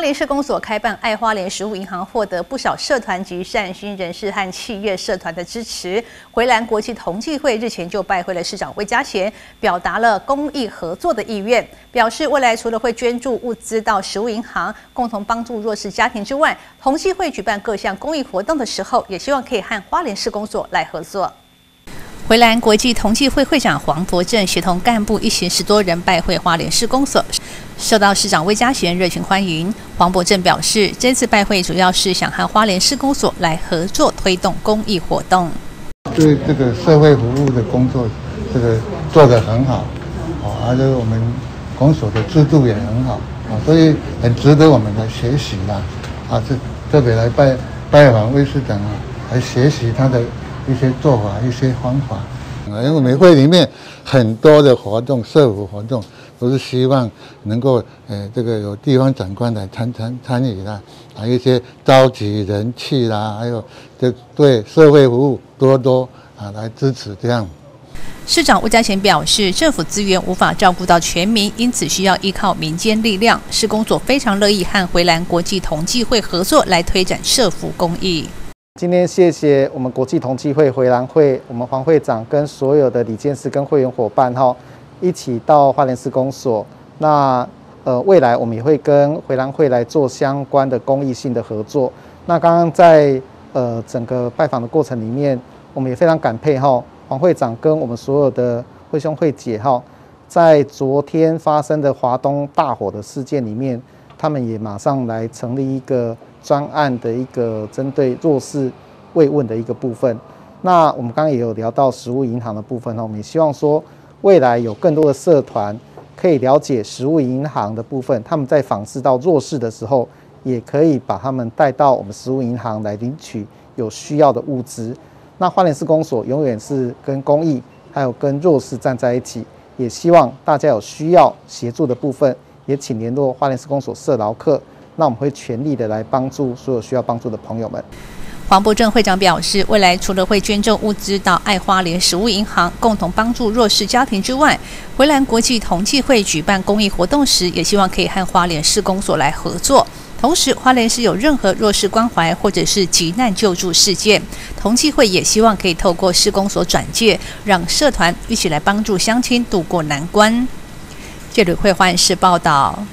花莲社工所开办爱花莲食物银行，获得不少社团及善心人士和企业社团的支持。回兰国际同济会日前就拜会了市长魏家贤，表达了公益合作的意愿，表示未来除了会捐助物资到食物银行，共同帮助弱势家庭之外，同济会举办各项公益活动的时候，也希望可以和花莲市公所来合作。回兰国际同济会会长黄伯正协同干部一行十多人拜会花莲市公所，受到市长魏家贤热情欢迎。黄伯正表示，这次拜会主要是想和花莲市公所来合作推动公益活动。对这个社会服务的工作，这个做得很好，啊，而且我们公所的制度也很好，啊，所以很值得我们来学习啦，啊，这特别来拜拜访魏市长啊，来学习他的。一些做法，一些方法啊，因为美会里面很多的活动，社福活动都是希望能够，呃，这个有地方长官来参参参与啦，啊，一些召集人气啦，还有这对社会服务多多啊来支持这样。市长吴家贤表示，政府资源无法照顾到全民，因此需要依靠民间力量。市工所非常乐意和回蓝国际同济会合作，来推展社福公益。今天谢谢我们国际同济会回蓝会，我们黄会长跟所有的李监事跟会员伙伴哈，一起到花莲市公所。那呃未来我们也会跟回廊会来做相关的公益性的合作。那刚刚在呃整个拜访的过程里面，我们也非常感佩哈黄会长跟我们所有的会兄会姐哈，在昨天发生的华东大火的事件里面，他们也马上来成立一个。专案的一个针对弱势慰问的一个部分。那我们刚刚也有聊到食物银行的部分哦，我们也希望说未来有更多的社团可以了解食物银行的部分，他们在访视到弱势的时候，也可以把他们带到我们食物银行来领取有需要的物资。那花莲市公所永远是跟公益还有跟弱势站在一起，也希望大家有需要协助的部分，也请联络花莲市公所社劳课。那我们会全力的来帮助所有需要帮助的朋友们。黄伯正会长表示，未来除了会捐赠物资到爱花莲食物银行，共同帮助弱势家庭之外，回兰国际同济会举办公益活动时，也希望可以和花莲市公所来合作。同时，花莲市有任何弱势关怀或者是急难救助事件，同济会也希望可以透过市公所转介，让社团一起来帮助乡亲渡过难关。这里会换市报道。